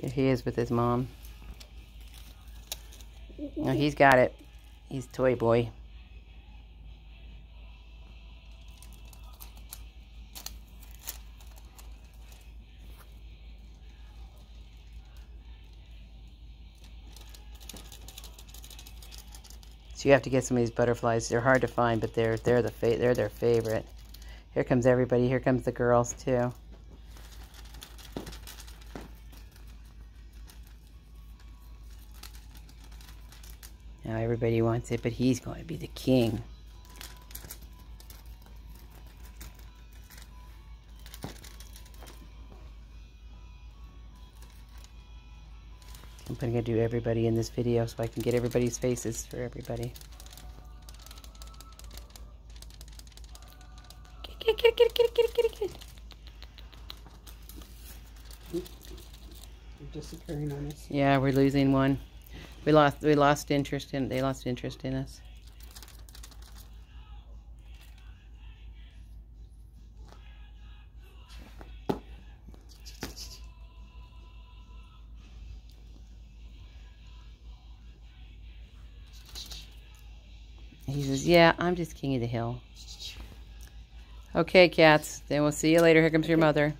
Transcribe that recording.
Here he is with his mom. He's got it. He's toy boy. So you have to get some of these butterflies. They're hard to find, but they're they're the they're their favorite. Here comes everybody. Here comes the girls too. Now everybody wants it, but he's going to be the king. I'm going to do everybody in this video so I can get everybody's faces for everybody. Get, get, get, get, get, get, get, They're disappearing on us. Yeah, we're losing one. We lost we lost interest in they lost interest in us. He says, Yeah, I'm just king of the hill. Okay, cats. Then we'll see you later. Here comes your mother.